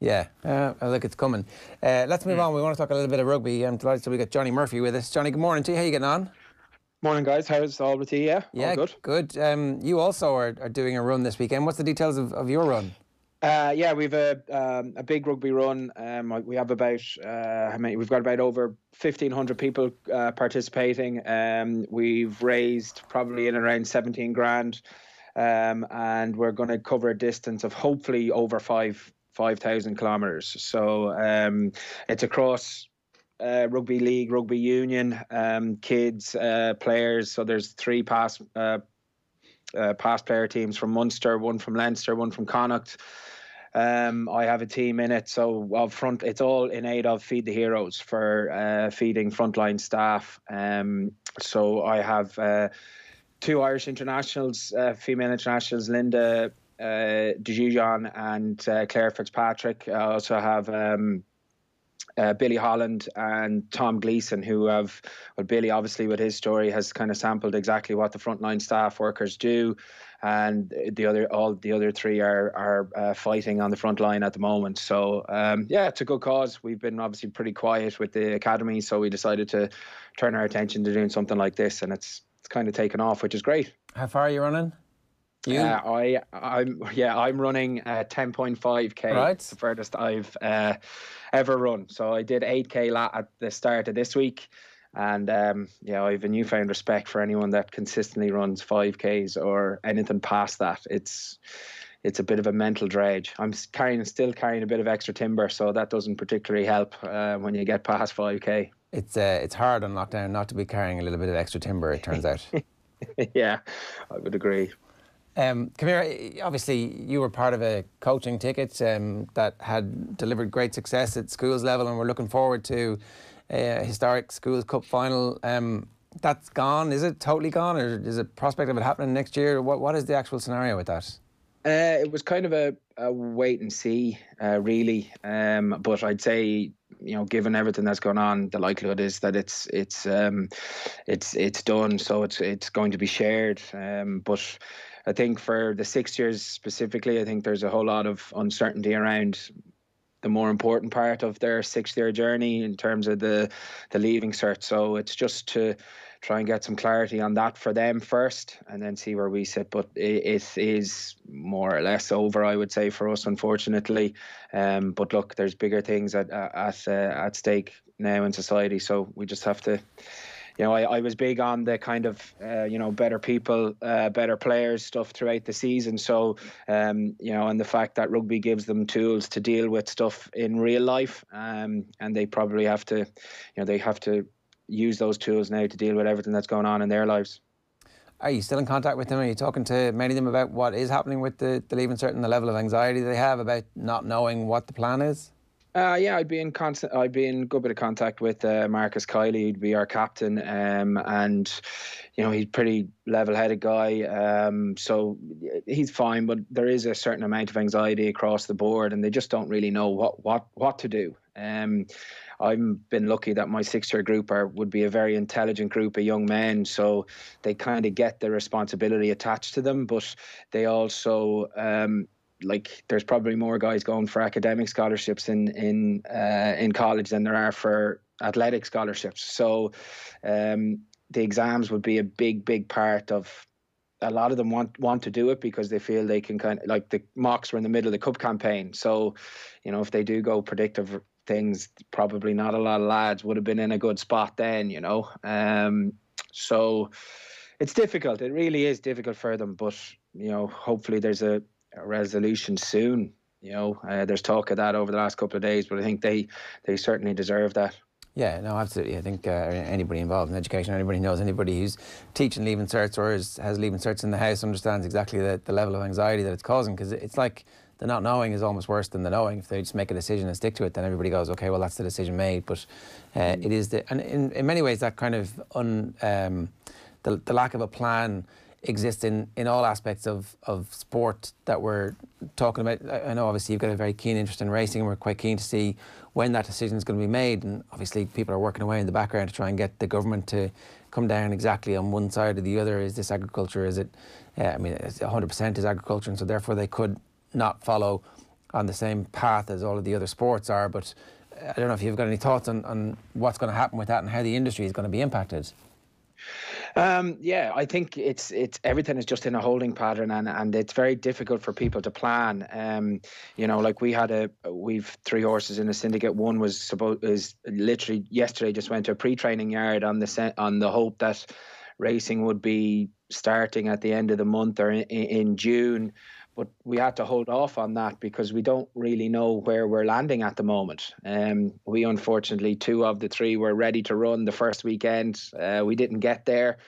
Yeah, uh, look, it's coming. Uh, let's move mm. on. We want to talk a little bit of rugby. I'm delighted to we got Johne Murphy with us. Johne, good morning to you. How you getting on? Morning, guys. How's all with you? Yeah, yeah, good. Good. Um, you also are, are doing a run this weekend. What's the details of, of your run? Uh, yeah, we've a um, a big rugby run. Um, we have about uh, how many? We've got about over fifteen hundred people uh, participating. Um, we've raised probably in around seventeen grand, um, and we're going to cover a distance of hopefully over five five thousand kilometers. So um, it's across uh, rugby league, rugby union, um, kids, uh, players. So there's three past uh, uh, past player teams from Munster, one from Leinster, one from Connacht. Um, I have a team in it, so up front, it's all in aid of Feed the Heroes for uh, feeding frontline staff. Um, so I have uh, two Irish internationals, female internationals, Linda uh, and uh, Claire Fitzpatrick. I also have um, uh, Billy Holland and Tom Gleeson, who have, well, Billy obviously with his story has kind of sampled exactly what the frontline staff workers do, and the other, all the other three are are uh, fighting on the front line at the moment. So um, yeah, it's a good cause. We've been obviously pretty quiet with the academy, so we decided to turn our attention to doing something like this, and it's it's kind of taken off, which is great. How far are you running? You? Uh, I I'm yeah I'm running uh, 10.5k. Right. the furthest I've uh, ever run. So I did 8k lat at the start of this week, and um, yeah, I have a newfound respect for anyone that consistently runs 5ks or anything past that. It's it's a bit of a mental dredge. I'm carrying still carrying a bit of extra timber, so that doesn't particularly help uh, when you get past 5k. It's uh, it's hard on lockdown not to be carrying a little bit of extra timber. It turns out. yeah, I would agree. Um, come here. Obviously, you were part of a coaching ticket um, that had delivered great success at schools level, and we're looking forward to a historic schools cup final. Um, that's gone. Is it totally gone, or is it prospect of it happening next year? What What is the actual scenario with that? Uh, it was kind of a, a wait and see, uh, really. Um, but I'd say, you know, given everything that's gone on, the likelihood is that it's it's um, it's it's done. So it's it's going to be shared. Um, but I think for the six years specifically, I think there's a whole lot of uncertainty around the more important part of their six year journey in terms of the the leaving cert. So it's just to try and get some clarity on that for them first and then see where we sit. But it, it is more or less over, I would say, for us, unfortunately. Um, but look, there's bigger things at at uh, at stake now in society, so we just have to you know, I, I was big on the kind of, uh, you know, better people, uh, better players stuff throughout the season. So, um, you know, and the fact that rugby gives them tools to deal with stuff in real life, um, and they probably have to, you know, they have to use those tools now to deal with everything that's going on in their lives. Are you still in contact with them? Are you talking to many of them about what is happening with the, the leaving cert and the level of anxiety they have about not knowing what the plan is? Uh, yeah, I'd be in constant. I'd be in good bit of contact with uh, Marcus Kiley, who'd be our captain, um, and you know he's pretty level-headed guy. Um, so he's fine, but there is a certain amount of anxiety across the board, and they just don't really know what what what to do. Um, I've been lucky that my six-year group are would be a very intelligent group of young men, so they kind of get the responsibility attached to them, but they also um, like there's probably more guys going for academic scholarships in in uh, in college than there are for athletic scholarships. So um, the exams would be a big big part of. A lot of them want want to do it because they feel they can kind of like the mocks were in the middle of the cup campaign. So, you know, if they do go predictive things, probably not a lot of lads would have been in a good spot then. You know, um, so it's difficult. It really is difficult for them. But you know, hopefully there's a a resolution soon. You know, uh, there's talk of that over the last couple of days, but I think they they certainly deserve that. Yeah, no, absolutely. I think uh, anybody involved in education, anybody knows anybody who's teaching leaving certs or is, has leaving certs in the house understands exactly the, the level of anxiety that it's causing because it's like the not knowing is almost worse than the knowing. If they just make a decision and stick to it, then everybody goes, okay, well, that's the decision made. But uh, mm. it is the, and in, in many ways, that kind of un, um, the, the lack of a plan exists in, in all aspects of, of sport that we're talking about. I know obviously you've got a very keen interest in racing and we're quite keen to see when that decision is going to be made and obviously people are working away in the background to try and get the government to come down exactly on one side or the other. Is this agriculture? Is it, uh, I mean, 100% is agriculture and so therefore they could not follow on the same path as all of the other sports are. But I don't know if you've got any thoughts on, on what's going to happen with that and how the industry is going to be impacted. Um, yeah, I think it's it's everything is just in a holding pattern, and and it's very difficult for people to plan. Um, you know, like we had a we've three horses in a syndicate. One was supposed is literally yesterday just went to a pre-training yard on the on the hope that racing would be starting at the end of the month or in, in June but we had to hold off on that because we don't really know where we're landing at the moment. Um, we unfortunately two of the three were ready to run the first weekend. Uh, we didn't get there,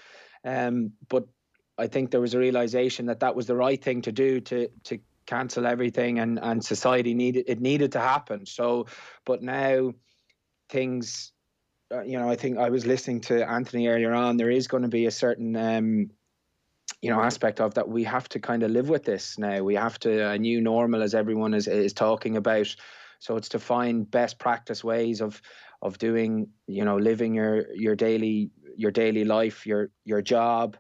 um, but I think there was a realization that that was the right thing to do to to cancel everything and and society needed it needed to happen. So, but now things. Uh, you know, I think I was listening to Anthony earlier on. There is going to be a certain um, you know aspect of that we have to kind of live with this now. We have to a new normal as everyone is is talking about. So it's to find best practice ways of of doing you know living your your daily your daily life your your job.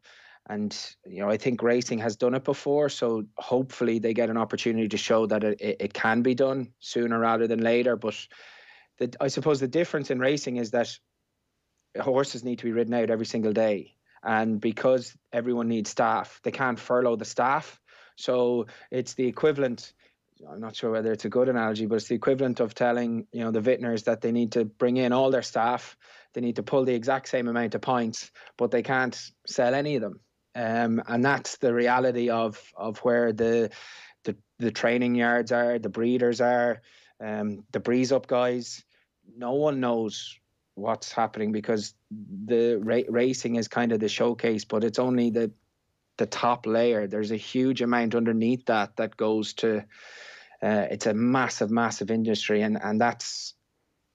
And you know i think racing has done it before so hopefully they get an opportunity to show that it, it can be done sooner rather than later. But the, i suppose the difference in racing is that horses need to be ridden out every single day and because everyone needs staff, they can't furlough the staff. So it's the equivalent. I'm not sure whether it's a good analogy, but it's the equivalent of telling you know the vintners that they need to bring in all their staff. They need to pull the exact same amount of pints, but they can't sell any of them. Um, and that's the reality of of where the the, the training yards are, the breeders are, um, the breeze up guys. No one knows what's happening because the ra- racing is kind of the showcase, but it's only the the top layer. There's a huge amount underneath that that goes to. Uh, it's a massive, massive industry, and and that's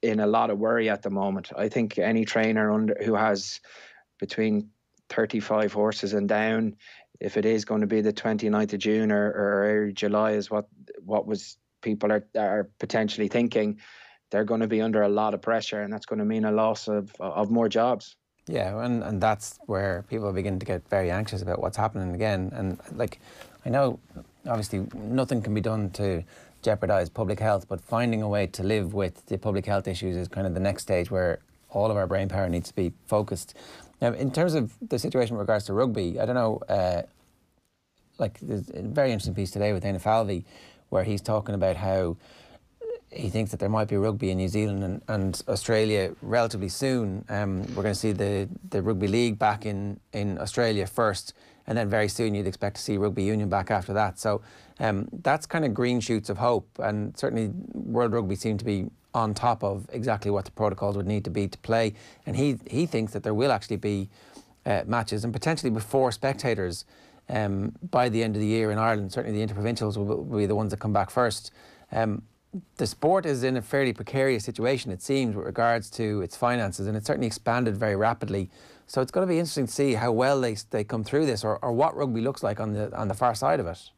in a lot of worry at the moment. I think any trainer under who has between 35 horses and down, if it is going to be the 29th of June or, or July, is what what was people are are potentially thinking they're going to be under a lot of pressure, and that's going to mean a loss of of more jobs. Yeah, and, and that's where people begin to get very anxious about what's happening again. And like, I know obviously nothing can be done to jeopardize public health, but finding a way to live with the public health issues is kind of the next stage where all of our brain power needs to be focused. Now, in terms of the situation with regards to rugby, I don't know, uh, like there's a very interesting piece today with Dana Falvey where he's talking about how he thinks that there might be rugby in New Zealand and, and Australia relatively soon. Um, we're going to see the, the rugby league back in, in Australia first, and then very soon you'd expect to see rugby union back after that. So um, that's kind of green shoots of hope, and certainly World Rugby seem to be on top of exactly what the protocols would need to be to play. And he he thinks that there will actually be uh, matches and potentially before spectators um, by the end of the year in Ireland. Certainly the interprovincials will, will be the ones that come back first. Um, the sport is in a fairly precarious situation, it seems, with regards to its finances, and it's certainly expanded very rapidly. So it's going to be interesting to see how well they, they come through this, or, or what rugby looks like on the on the far side of it.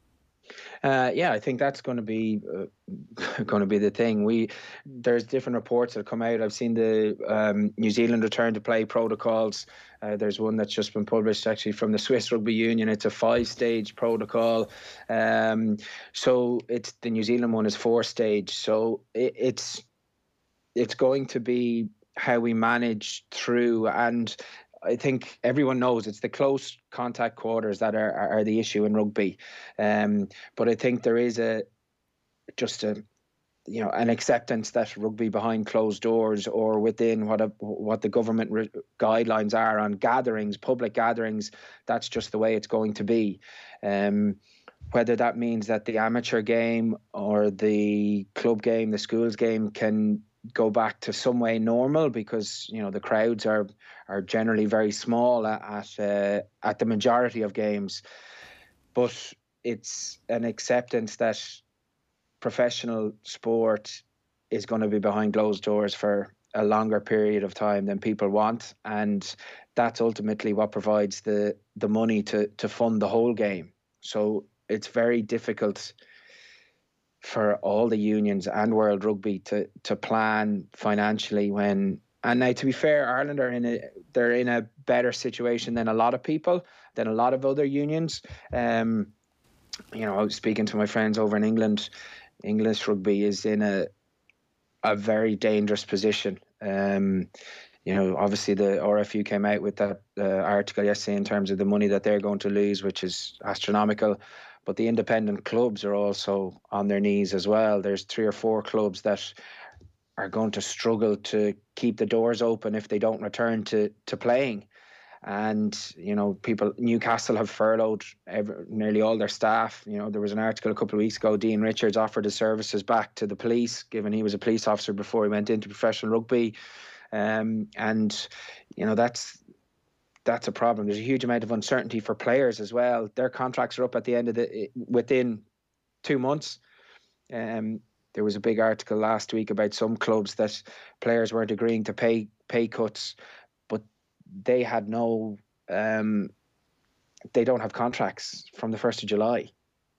Uh, yeah, I think that's going to be uh, going to be the thing. We there's different reports that come out. I've seen the um, New Zealand return to play protocols. Uh, there's one that's just been published actually from the Swiss Rugby Union. It's a five stage protocol. Um, so it's the New Zealand one is four stage. So it, it's it's going to be how we manage through and I think everyone knows it's the close contact quarters that are, are, are the issue in rugby. Um, but I think there is a just a you know an acceptance that rugby behind closed doors or within what a, what the government re- guidelines are on gatherings, public gatherings, that's just the way it's going to be. Um, whether that means that the amateur game or the club game, the schools game can go back to some way normal because you know the crowds are are generally very small at uh, at the majority of games, but it's an acceptance that professional sport is going to be behind closed doors for a longer period of time than people want, and that's ultimately what provides the the money to to fund the whole game. So it's very difficult for all the unions and World Rugby to to plan financially when and now to be fair, Ireland are in a they're in a better situation than a lot of people, than a lot of other unions. Um, you know, I was speaking to my friends over in England. English rugby is in a a very dangerous position. Um, you know, obviously the RFU came out with that uh, article yesterday in terms of the money that they're going to lose, which is astronomical. But the independent clubs are also on their knees as well. There's three or four clubs that are going to struggle to keep the doors open if they don't return to to playing. And you know, people Newcastle have furloughed every, nearly all their staff. You know, there was an article a couple of weeks ago. Dean Richards offered his services back to the police, given he was a police officer before he went into professional rugby. Um, and you know, that's that's a problem. There's a huge amount of uncertainty for players as well. Their contracts are up at the end of the within two months. Um, there was a big article last week about some clubs that players weren't agreeing to pay pay cuts, but they had no, um, they don't have contracts from the first of July,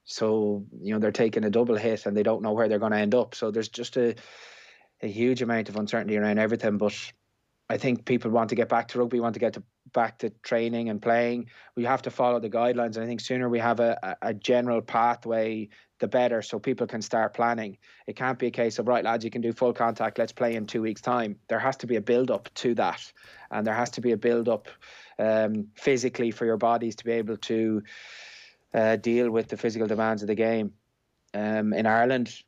so you know they're taking a double hit and they don't know where they're going to end up. So there's just a a huge amount of uncertainty around everything, but I think people want to get back to rugby, want to get to, back to training and playing. We have to follow the guidelines. And I think sooner we have a, a general pathway, the better, so people can start planning. It can't be a case of, right, lads, you can do full contact, let's play in two weeks' time. There has to be a build up to that. And there has to be a build up um, physically for your bodies to be able to uh, deal with the physical demands of the game. Um, in Ireland,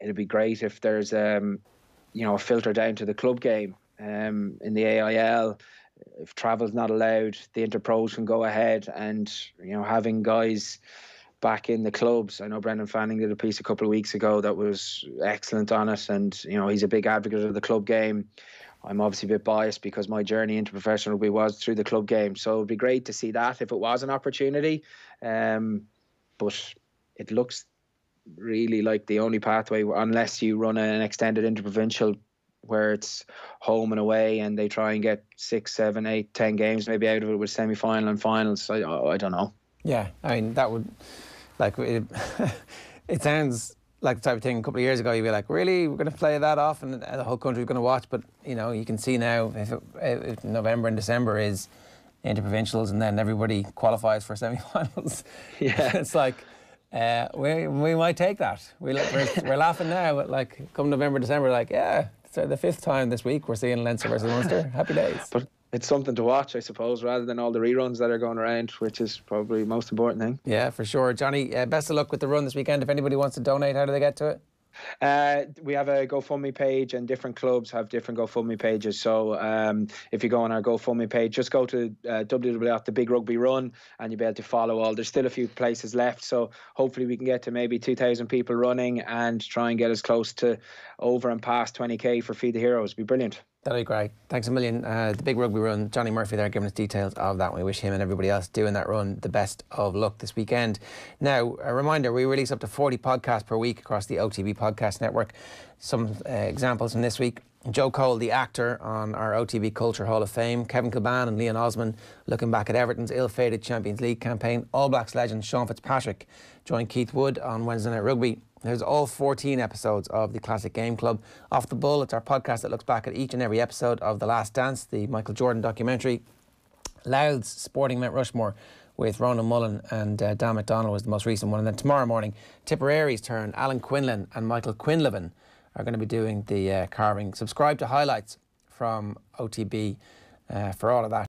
it'd be great if there's um, you know a filter down to the club game um, in the AIL. If travel's not allowed, the interpros can go ahead and you know having guys back in the clubs. I know Brendan Fanning did a piece a couple of weeks ago that was excellent on it, and you know he's a big advocate of the club game. I'm obviously a bit biased because my journey into professional rugby was through the club game, so it'd be great to see that if it was an opportunity. Um, but it looks really like the only pathway, unless you run an extended interprovincial where it's home and away and they try and get six, seven, eight, ten games maybe out of it with semi final and finals. I, I don't know. Yeah, I mean, that would, like, it, it sounds like the type of thing a couple of years ago you'd be like, really, we're going to play that off and the whole country's going to watch. But, you know, you can see now if, it, if November and December is interprovincials and then everybody qualifies for semi finals. Yeah. it's like, uh, we, we might take that. We, we're, we're laughing now, but like come November, December, like, yeah, it's the fifth time this week we're seeing Leinster versus Munster. Happy days. But it's something to watch, I suppose, rather than all the reruns that are going around, which is probably the most important thing. Yeah, for sure. Johne, uh, best of luck with the run this weekend. If anybody wants to donate, how do they get to it? Uh, we have a GoFundMe page, and different clubs have different GoFundMe pages. So um, if you go on our GoFundMe page, just go to uh, www.thebigrugby.run, and you'll be able to follow all. There's still a few places left, so hopefully we can get to maybe 2,000 people running and try and get as close to over and past 20k for Feed the Heroes. It'd be brilliant. That'd be great. Thanks a million. Uh, the big rugby run, Johne Murphy there giving us details of that. We wish him and everybody else doing that run the best of luck this weekend. Now, a reminder we release up to 40 podcasts per week across the OTB podcast network. Some uh, examples from this week. Joe Cole, the actor on our OTB Culture Hall of Fame, Kevin Kilbane and Leon Osman looking back at Everton's ill-fated Champions League campaign. All Blacks legend Sean Fitzpatrick joined Keith Wood on Wednesday Night Rugby there's all 14 episodes of the Classic Game Club. Off the Bull, it's our podcast that looks back at each and every episode of The Last Dance, the Michael Jordan documentary. Louth's Sporting Mount Rushmore with Ronan Mullen and uh, Dan McDonald was the most recent one. And then tomorrow morning, Tipperary's turn, Alan Quinlan and Michael Quinlivan are going to be doing the uh, carving. Subscribe to highlights from OTB uh, for all of that.